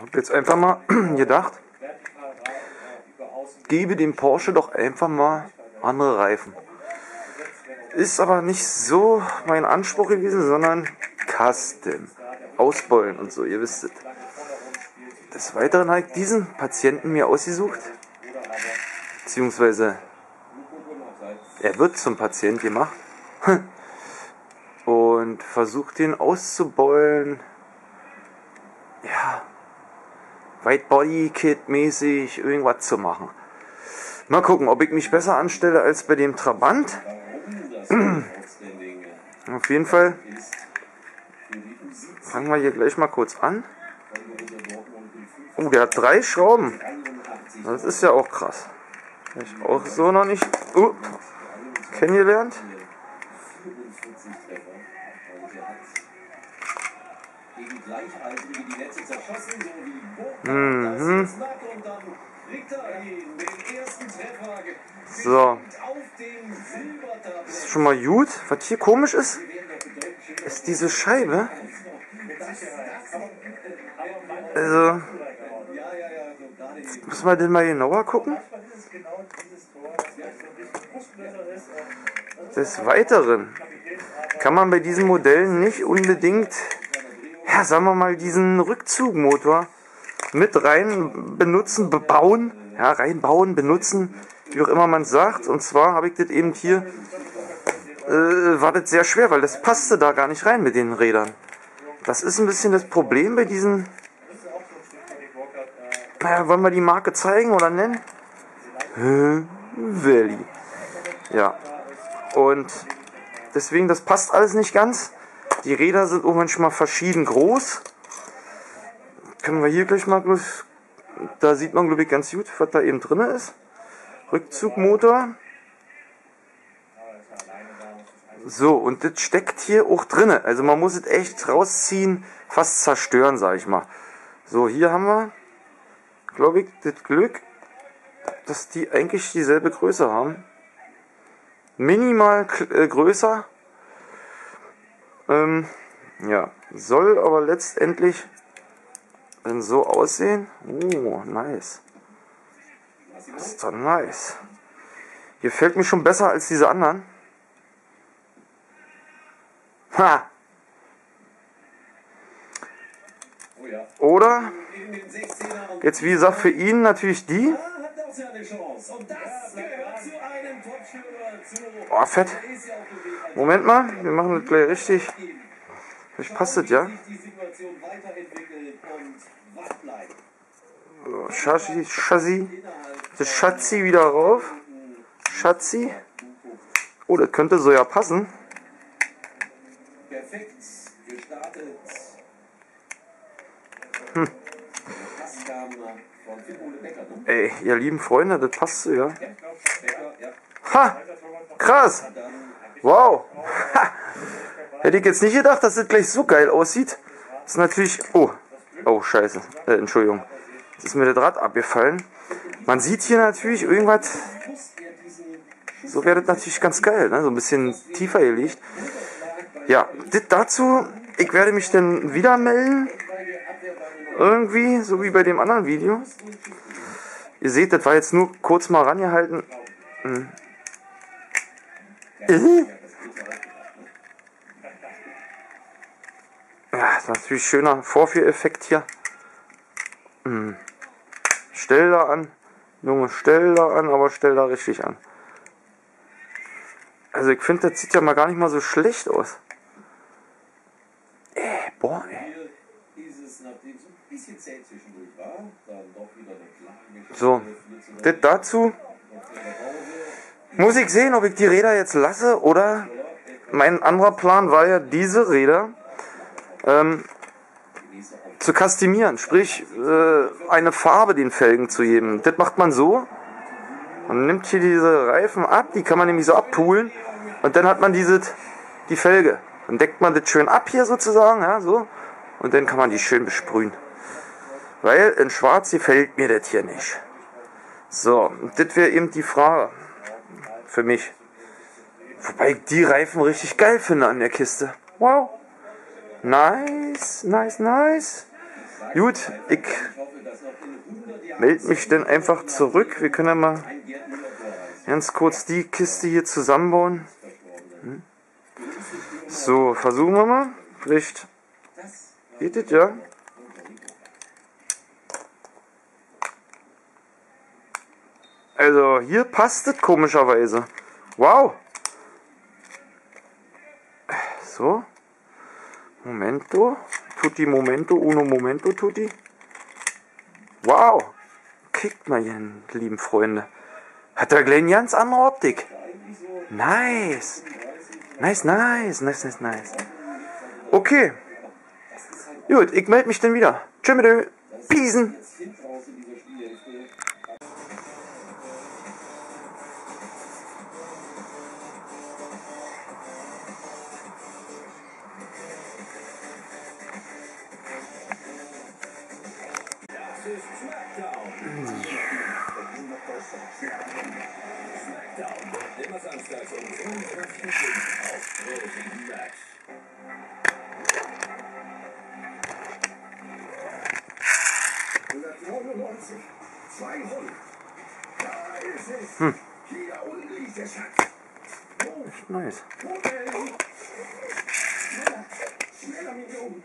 hab jetzt einfach mal gedacht, gebe dem Porsche doch einfach mal andere Reifen. Ist aber nicht so mein Anspruch gewesen, sondern Custom. Ausbeulen und so, ihr wisst es. Des Weiteren habe ich diesen Patienten mir ausgesucht. Beziehungsweise er wird zum Patient gemacht. Und versucht ihn auszubeulen. Ja. White Body Kit mäßig irgendwas zu machen. Mal gucken, ob ich mich besser anstelle als bei dem Trabant. Auf jeden Fall fangen wir hier gleich mal kurz an. Oh, der hat drei Schrauben. Das ist ja auch krass. Hab ich auch so noch nicht uh, kennengelernt. Mhm. So. Das ist schon mal gut. Was hier komisch ist, ist diese Scheibe. Also, muss man denn mal genauer gucken? Des Weiteren kann man bei diesen Modellen nicht unbedingt, ja, sagen wir mal, diesen Rückzugmotor mit rein benutzen, bebauen, ja, reinbauen, benutzen, wie auch immer man sagt. Und zwar habe ich das eben hier, äh, war das sehr schwer, weil das passte da gar nicht rein mit den Rädern. Das ist ein bisschen das Problem bei diesen, naja, wollen wir die Marke zeigen oder nennen? Valley. Ja. Und deswegen, das passt alles nicht ganz. Die Räder sind auch manchmal verschieden groß. Können wir hier gleich mal, da sieht man glaube ich ganz gut, was da eben drin ist. Rückzugmotor. So, und das steckt hier auch drin. Also man muss es echt rausziehen, fast zerstören, sag ich mal. So, hier haben wir, glaube ich, das Glück, dass die eigentlich dieselbe Größe haben. Minimal äh, größer. Ähm, ja, soll aber letztendlich dann so aussehen. Oh, nice. Das ist doch nice. Gefällt mir schon besser als diese anderen. Ha! Oder, jetzt wie gesagt, für ihn natürlich die. Oh, fett. Moment mal, wir machen das gleich richtig. Vielleicht passt das ja. So, Chassis, Chassis. Das Schatzi wieder rauf. Schatzi. Oh, das könnte so ja passen. Hm. Ey, ihr lieben Freunde, das passt so, ja. Ha! Krass! Wow! Ha. Hätte ich jetzt nicht gedacht, dass das gleich so geil aussieht. Das ist natürlich. Oh, oh, scheiße. Äh, Entschuldigung. Jetzt ist mir der Draht abgefallen. Man sieht hier natürlich irgendwas. So wäre das natürlich ganz geil, ne? So ein bisschen tiefer gelegt. Ja, das dazu. Ich werde mich dann wieder melden. Irgendwie, so wie bei dem anderen Video. Ihr seht, das war jetzt nur kurz mal rangehalten. Hm. Äh? Ja, das ist natürlich schöner Vorführeffekt hier. Hm. Stell da an. Junge, stell da an, aber stell da richtig an. Also ich finde, das sieht ja mal gar nicht mal so schlecht aus. Äh, boah, ey. So, das dazu. Muss ich sehen, ob ich die Räder jetzt lasse oder mein anderer Plan war ja, diese Räder ähm, zu kastimieren, sprich äh, eine Farbe den Felgen zu geben. Das macht man so. Man nimmt hier diese Reifen ab, die kann man nämlich so abpulen und dann hat man diese, die Felge. Dann deckt man das schön ab hier sozusagen, ja, so. Und dann kann man die schön besprühen. Weil in schwarz gefällt mir das hier nicht. So, das wäre eben die Frage für mich. Wobei ich die Reifen richtig geil finde an der Kiste. Wow. Nice, nice, nice. Gut, ich melde mich dann einfach zurück. Wir können ja mal ganz kurz die Kiste hier zusammenbauen. Hm? So, versuchen wir mal. Vielleicht geht das ja. Also hier passt es komischerweise. Wow. So. Momento. Tutti Momento. Uno Momento Tutti. Wow. Kickt mal hier, lieben Freunde. Hat er gleich eine ganz andere Optik. Nice. Nice, nice, nice, nice, nice. Okay. Gut, ich melde mich dann wieder. Tschüss mit Piesen. Hm. Nice. Neues. Schneller, schneller, Millionen.